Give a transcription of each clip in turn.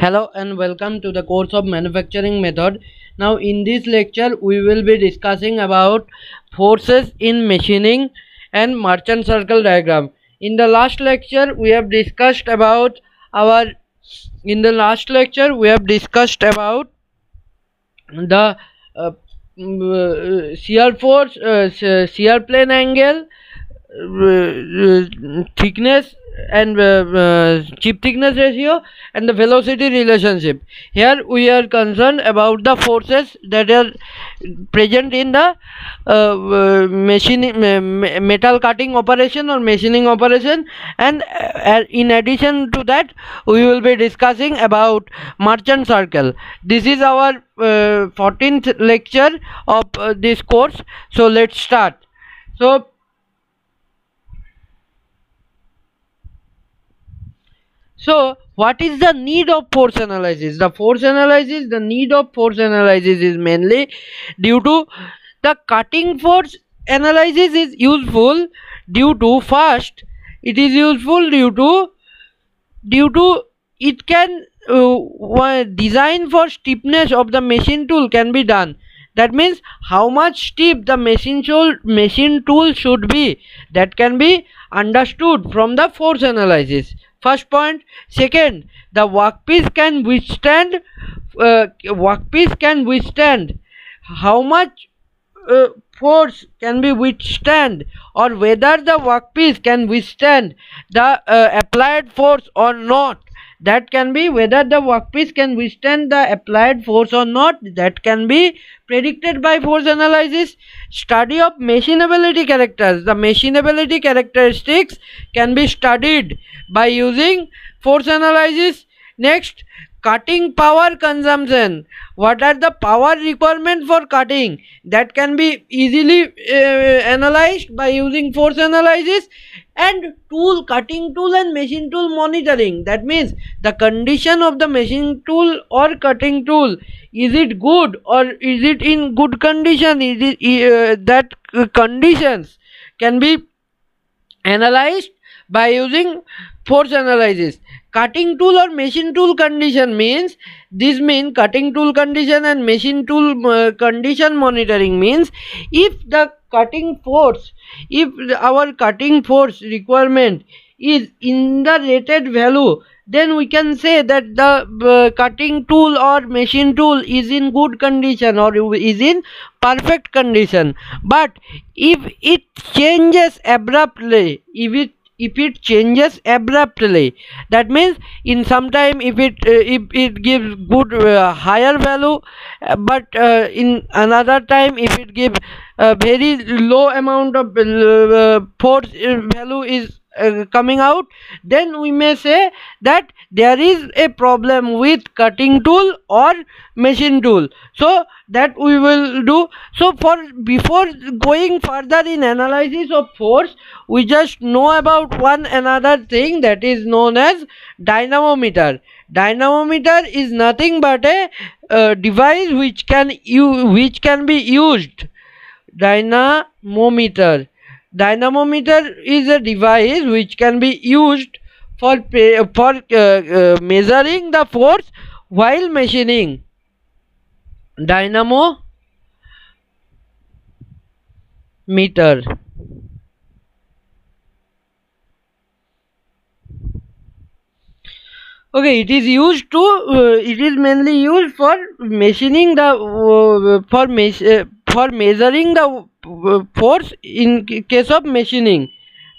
Hello and welcome to the course of manufacturing method. Now in this lecture we will be discussing about forces in machining and Merchant circle diagram. In the last lecture we have discussed about our in the last lecture we have discussed about the uh, mm, uh, shear force uh, shear plane angle thickness and uh, uh, chip thickness ratio and the velocity relationship. Here we are concerned about the forces that are present in the uh, uh, machining metal cutting operation or machining operation. And uh, in addition to that we will be discussing about Merchant circle. This is our 14th uh, lecture of this course. So let's start. So so what is the need of force analysis? The force analysis the need of force analysis is mainly due to the cutting force analysis is useful due to first it is useful due to due to it can uh, design for stiffness of the machine tool can be done. That means how much stiff the machine tool machine tool should be that can be understood from the force analysis first point. Second the workpiece can withstand uh, workpiece can withstand. How much uh, force can be withstand or whether the workpiece can withstand the uh, applied force or not that can be whether the workpiece can withstand the applied force or not. That can be predicted by force analysis. Study of machinability characters. The machinability characteristics can be studied by using force analysis. Next cutting power consumption. What are the power requirement for cutting? That can be easily uh, analyzed by using force analysis and tool cutting tool and machine tool monitoring. That means the condition of the machine tool or cutting tool is it good or is it in good condition? Is it uh, that conditions can be analyzed by using force analysis. Cutting tool or machine tool condition means this mean cutting tool condition and machine tool uh, condition monitoring means if the cutting force if our cutting force requirement is in the rated value then we can say that the uh, cutting tool or machine tool is in good condition or is in perfect condition. But if it changes abruptly if it if it changes abruptly that means in some time if it uh, if it gives good uh, higher value uh, but uh, in another time if it gives a very low amount of uh, force uh, value is uh, coming out then we may say that there is a problem with cutting tool or machine tool. So that we will do. So for before going further in analysis of force we just know about one another thing that is known as dynamometer. Dynamometer is nothing but a uh, device which can you which can be used. Dynamometer dynamometer is a device which can be used for for uh, uh, measuring the force while machining. Dynamo meter okay it is used to uh, it is mainly used for machining the uh, for uh, for measuring the force in case of machining.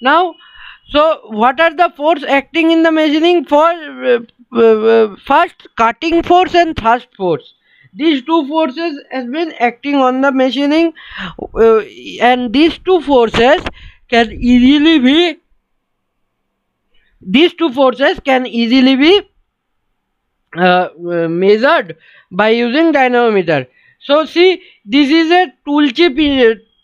Now so what are the force acting in the machining? For uh, uh, first cutting force and thrust force. These two forces has been acting on the machining uh, and these two forces can easily be these two forces can easily be uh, measured by using dynamometer so see this is a tool chip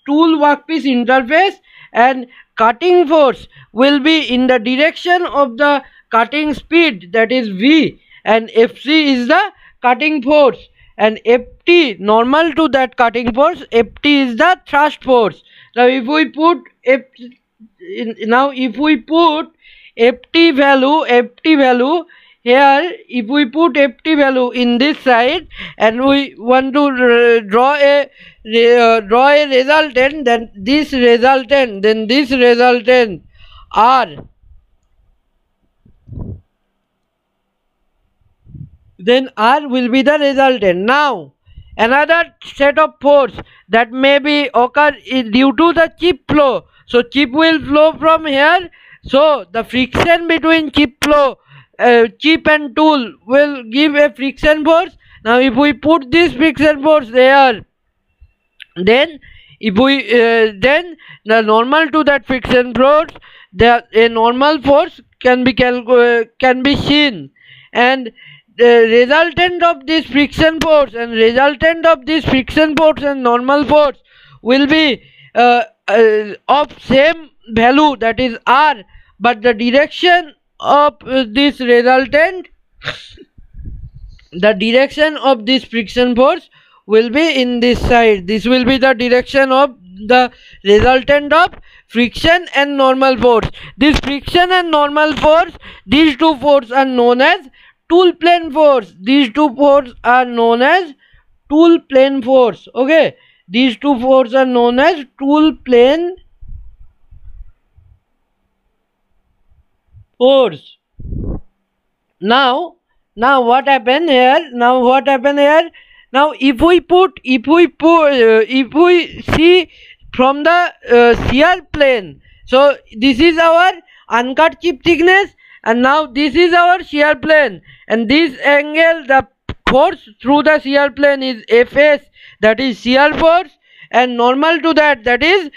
tool workpiece interface and cutting force will be in the direction of the cutting speed that is V and Fc is the cutting force. And Ft normal to that cutting force Ft is the thrust force. Now if we put F now if we put Ft value Ft value here if we put ft value in this side and we want to uh, draw a uh, draw a resultant then this resultant then this resultant r then r will be the resultant. Now another set of force that may be occur due to the chip flow. So chip will flow from here. So the friction between chip flow uh, chip and tool will give a friction force. Now if we put this friction force there then if we uh, then the normal to that friction force the a normal force can be uh, can be seen. And the resultant of this friction force and resultant of this friction force and normal force will be uh, uh, of same value that is r but the direction of this resultant the direction of this friction force will be in this side. This will be the direction of the resultant of friction and normal force. This friction and normal force these two forces are known as tool plane force. These two forces are known as tool plane force. Okay? These two forces are known as tool plane force. Now now what happened here? Now what happened here? Now if we put if we put uh, if we see from the uh, shear plane. So this is our uncut chip thickness and now this is our shear plane. And this angle the force through the shear plane is fs that is shear force. And normal to that that is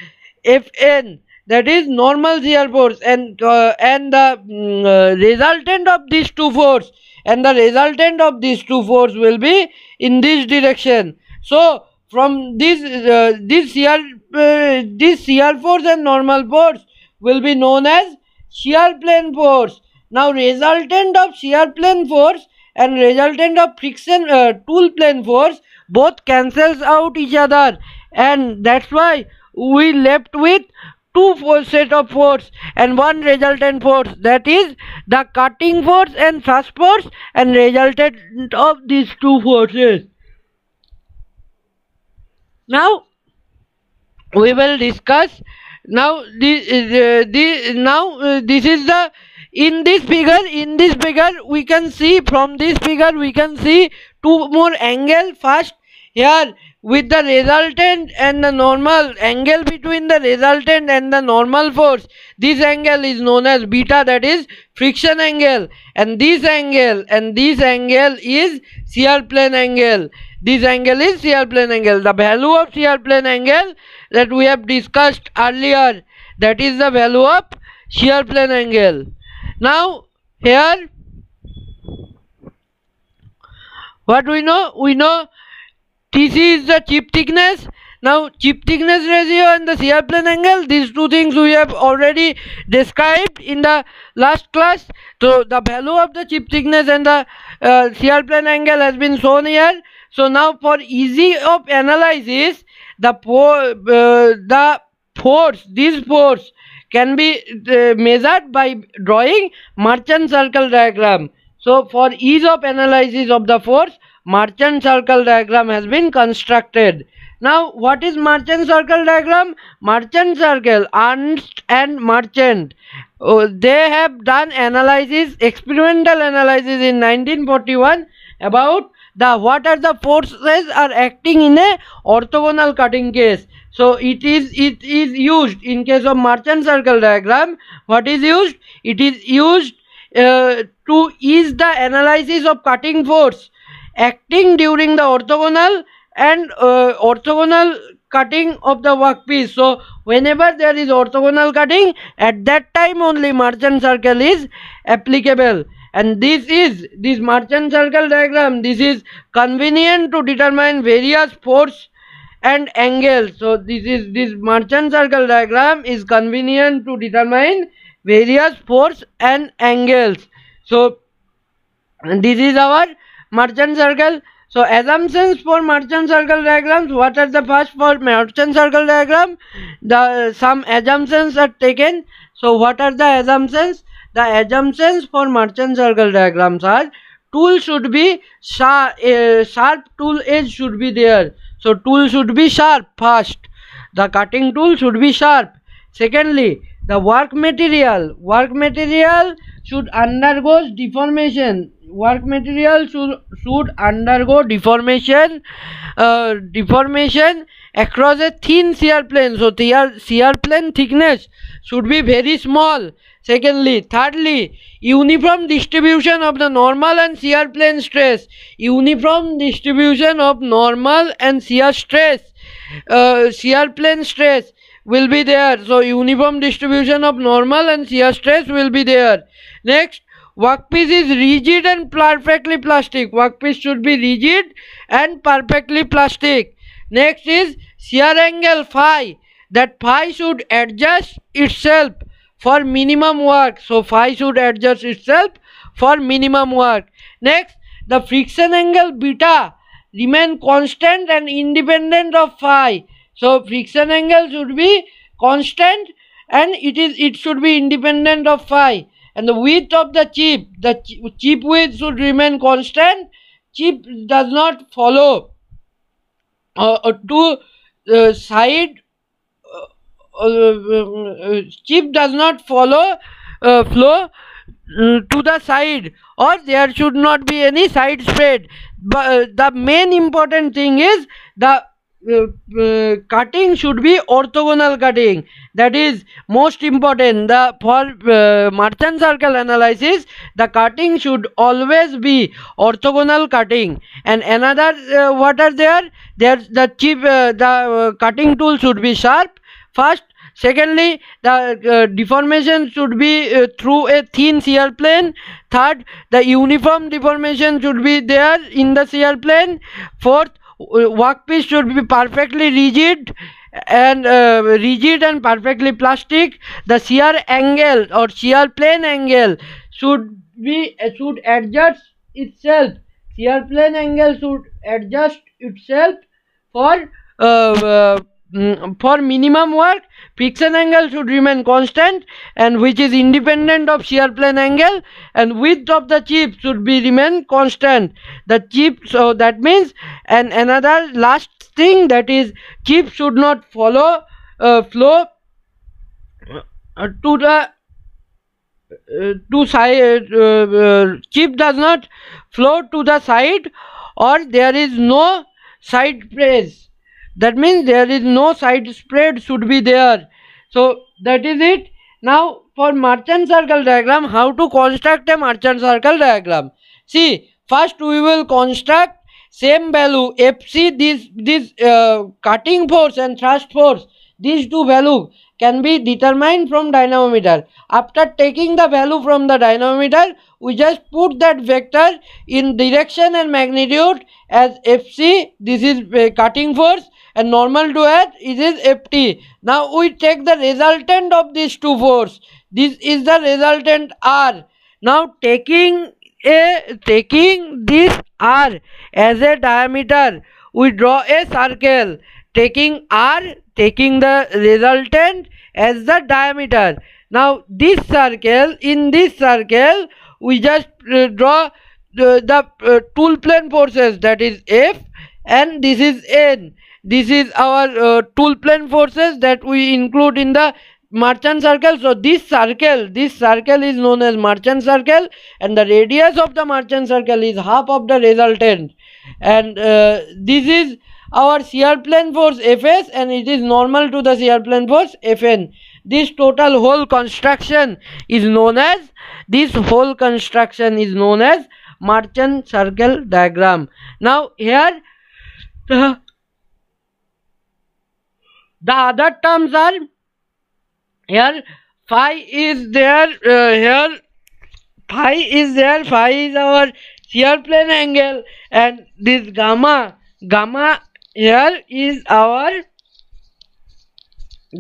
fn that is normal shear force and uh, and the mm, uh, resultant of these two force. And the resultant of these two force will be in this direction. So from this uh, this shear uh, this shear force and normal force will be known as shear plane force. Now resultant of shear plane force and resultant of friction uh, tool plane force both cancels out each other. And that's why we left with two force set of force and one resultant force. That is the cutting force and thrust force and resultant of these two forces. Now we will discuss. Now this uh, the now uh, this is the in this figure in this figure we can see from this figure we can see two more angle first. Here with the resultant and the normal angle between the resultant and the normal force. This angle is known as beta that is friction angle. And this angle and this angle is shear plane angle. This angle is shear plane angle. The value of shear plane angle that we have discussed earlier that is the value of shear plane angle. Now here what we know? We know tc is the chip thickness now chip thickness ratio and the shear plane angle these two things we have already described in the last class. So the value of the chip thickness and the uh, shear plane angle has been shown here. So now for easy of analysis the uh, the force this force can be uh, measured by drawing Merchant circle diagram. So for ease of analysis of the force, Merchant circle diagram has been constructed. Now what is Merchant circle diagram? Merchant circle, Ernst and Merchant. Uh, they have done analysis, experimental analysis in 1941 about the what are the forces are acting in a orthogonal cutting case so it is it is used in case of Merchant circle diagram what is used it is used uh, to ease the analysis of cutting force acting during the orthogonal and uh, orthogonal cutting of the workpiece. So whenever there is orthogonal cutting at that time only Merchant circle is applicable. And this is this Merchant circle diagram this is convenient to determine various force and angles. so this is this Merchant circle diagram is convenient to determine various force and angles. So this is our Merchant circle so assumptions for Merchant circle diagrams what are the first for Merchant circle diagram the some assumptions are taken so what are the assumptions the assumptions for merchant circle diagrams are tool should be sharp uh, sharp tool edge should be there so tool should be sharp first the cutting tool should be sharp secondly the work material work material should undergo deformation. Work material should should undergo deformation uh, deformation across a thin shear plane. So shear shear plane thickness should be very small. Secondly thirdly uniform distribution of the normal and shear plane stress. Uniform distribution of normal and shear stress uh, shear plane stress will be there. So uniform distribution of normal and shear stress will be there. Next workpiece is rigid and perfectly plastic. Workpiece should be rigid and perfectly plastic. Next is shear angle phi. That phi should adjust itself for minimum work. So phi should adjust itself for minimum work. Next the friction angle beta. Remain constant and independent of phi so friction angle should be constant and it is it should be independent of phi. And the width of the chip the chip width should remain constant. Chip does not follow. Uh, uh to uh, side uh, uh, chip does not follow uh, flow to the side or there should not be any side spread. But the main important thing is the uh, uh, cutting should be orthogonal cutting. That is most important. The for uh, merchant circle analysis the cutting should always be orthogonal cutting. And another uh, what are there? There the chip uh, the uh, cutting tool should be sharp first. Secondly the deformation should be through a thin shear plane. Third the uniform deformation should be there in the shear plane. Fourth workpiece should be perfectly rigid and uh, rigid and perfectly plastic. The shear angle or shear plane angle should be uh, should adjust itself. Shear plane angle should adjust itself for uh, uh for minimum work friction angle should remain constant and which is independent of shear plane angle and width of the chip should be remain constant. The chip so that means and another last thing that is chip should not follow uh, flow uh, to the uh, to side uh, uh, chip does not flow to the side or there is no side press that means there is no side spread should be there. So that is it. Now for merchant circle diagram how to construct a merchant circle diagram? See first we will construct same value fc this this uh, cutting force and thrust force. These two value can be determined from dynamometer after taking the value from the dynamometer we just put that vector in direction and magnitude as fc this is uh, cutting force and normal to it is ft now we take the resultant of these two force this is the resultant r. Now taking a taking this r as a diameter we draw a circle. Taking r taking the resultant as the diameter. Now this circle in this circle we just uh, draw the, the uh, tool plane forces. That is f and this is n this is our uh, tool plane forces that we include in the merchant circle. So this circle this circle is known as merchant circle and the radius of the merchant circle is half of the resultant. And uh, this is our shear plane force fs and it is normal to the shear plane force fn. This total whole construction is known as this whole construction is known as merchant circle diagram. Now here the the other terms are here. Phi is there uh, here. Phi is there. Phi is our shear plane angle. And this gamma gamma here is our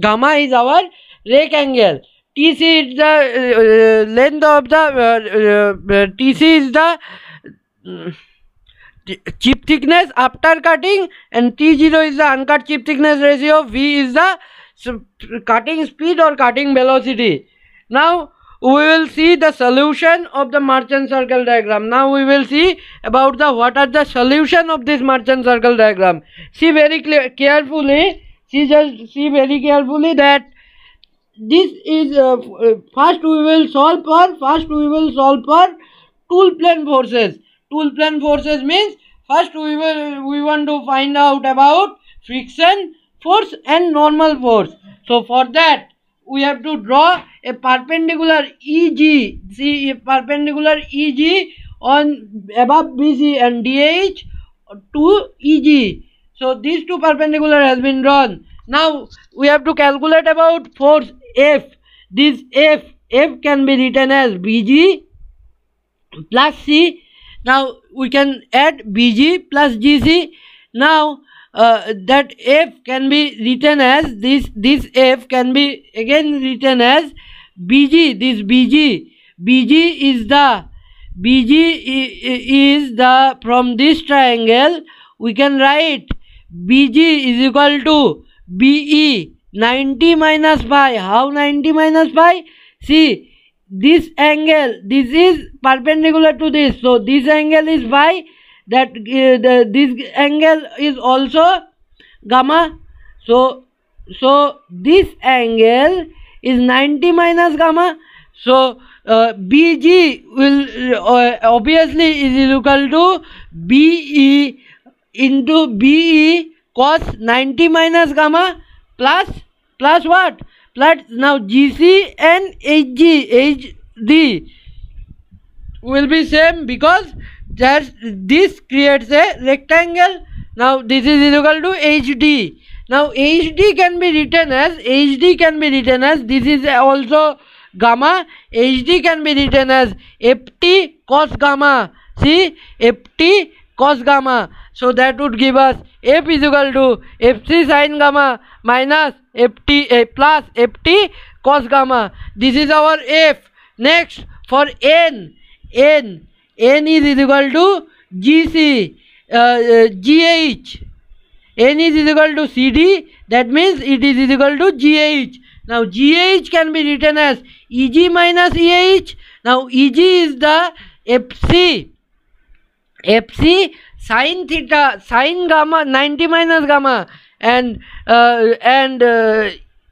gamma is our rake angle. Tc is the uh, uh length of the uh, uh, tc is the chip thickness after cutting and T0 is the uncut chip thickness ratio, V is the cutting speed or cutting velocity. Now we will see the solution of the Merchant circle diagram. Now we will see about the what are the solution of this Merchant circle diagram. See very clear, carefully. See just see very carefully that this is uh, uh, first we will solve for first we will solve for tool plane forces. Tool plan forces means first we will we want to find out about friction force and normal force. So for that we have to draw a perpendicular EG. See a perpendicular EG on above BC and DH to EG. So these two perpendicular has been drawn. Now we have to calculate about force F. This F F can be written as BG plus C. Now we can add BG plus GC. Now uh, that f can be written as this this f can be again written as bg this bg bg is the bg is the from this triangle we can write bg is equal to be 90 minus pi how 90 minus pi see this angle this is perpendicular to this. So this angle is pi that uh, the, this angle is also gamma. So so this angle is 90 minus gamma. So uh, bg will uh, obviously is equal to be into be cos 90 minus gamma plus plus what plus now gc and hg hd will be same because that this creates a rectangle. Now this is equal to hd now hd can be written as hd can be written as this is also gamma. Hd can be written as ft cos gamma. See ft cos gamma so that would give us f is equal to fc sin gamma minus ft a plus ft cos gamma. This is our f. Next for n n n is equal to gc uh, uh, gh n is equal to cd that means it is equal to gh now gh can be written as eg minus eh now eg is the fc fc sine theta sine gamma 90 minus gamma and uh, and uh,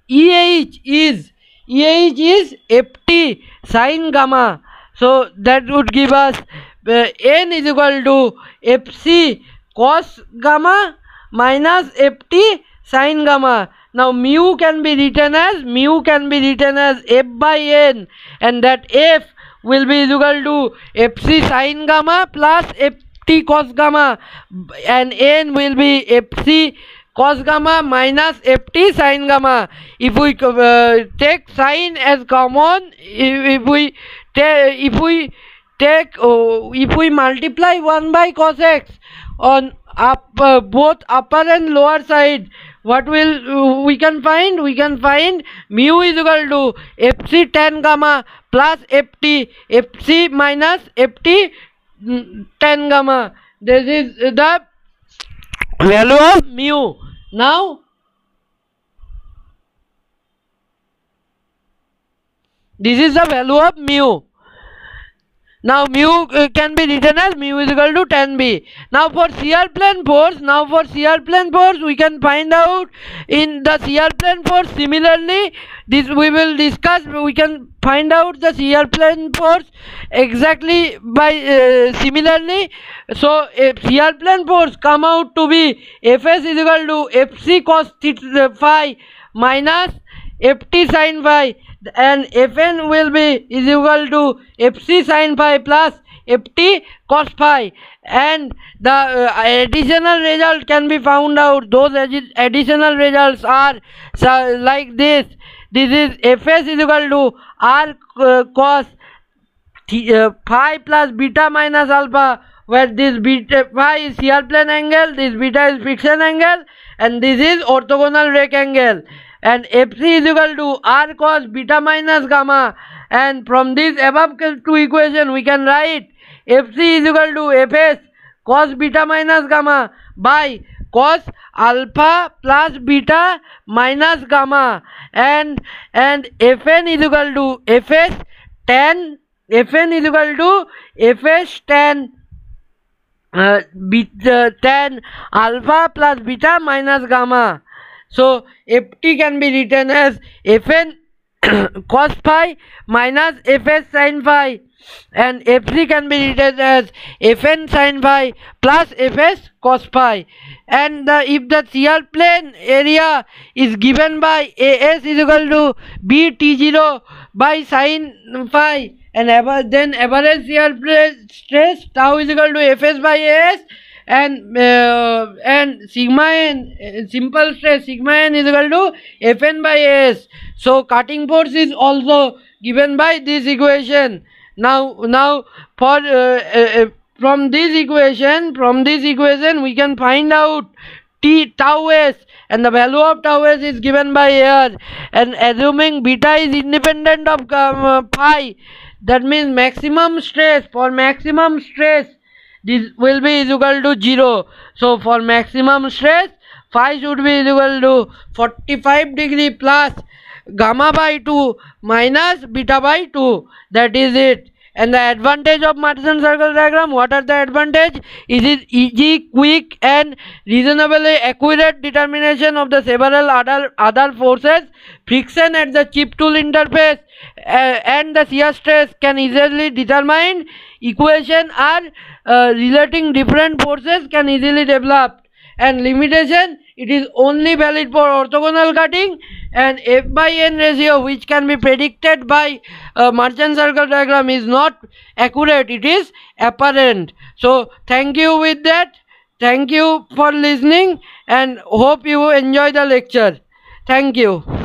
eh is eh is ft sine gamma so that would give us uh, n is equal to fc cos gamma minus ft sin gamma. Now mu can be written as mu can be written as f by n and that f will be equal to fc sin gamma plus ft cos gamma and n will be fc cos gamma minus ft sin gamma. If we uh, take sin as common, if, we if we take uh, if we multiply 1 by cos x on up uh, both upper and lower side what will uh, we can find we can find mu is equal to fc tan gamma plus ft fc minus ft tan gamma. This is the value of? mu. Now this is the value of mu now mu uh, can be written as mu is equal to tan b. Now for shear plane force, now for shear plane force we can find out in the shear plane force. Similarly this we will discuss we can find out the shear plane force exactly by uh, similarly. So if shear plane force come out to be fs is equal to fc cos theta phi minus ft sin phi and fn will be is equal to fc sin phi plus ft cos phi. And the uh, additional result can be found out. Those additional results are so, like this. This is fs is equal to r uh, cos uh, phi plus beta minus alpha where this beta phi is shear plane angle this beta is friction angle and this is orthogonal rectangle and fc is equal to r cos beta minus gamma. And from this above two equation we can write fc is equal to fs cos beta minus gamma by cos alpha plus beta minus gamma. And and fn is equal to fs tan fn is equal to fs tan uh, beta, tan alpha plus beta minus gamma so ft can be written as fn cos phi minus fs sin phi. And fc can be written as fn sin phi plus fs cos phi. And the, if the shear plane area is given by as is equal to b t0 by sin phi. And then average shear stress tau is equal to fs by as and uh, and sigma n simple stress sigma n is equal to fn by s. So cutting force is also given by this equation. Now now for uh, uh, from this equation from this equation we can find out t tau s. And the value of tau s is given by here. And assuming beta is independent of um, phi that means maximum stress. For maximum stress this will be equal to 0 so for maximum stress phi should be equal to 45 degree plus gamma by 2 minus beta by 2 that is it and the advantage of Merchant circle diagram what are the advantage? Is it easy quick and reasonably accurate determination of the several other other forces. Friction at the chip tool interface uh, and the shear stress can easily determine. Equation are uh, relating different forces can easily develop. And limitation it is only valid for orthogonal cutting and f by n ratio which can be predicted by uh, a Merchant circle diagram is not accurate. It is apparent. So thank you with that. Thank you for listening and hope you enjoy the lecture. Thank you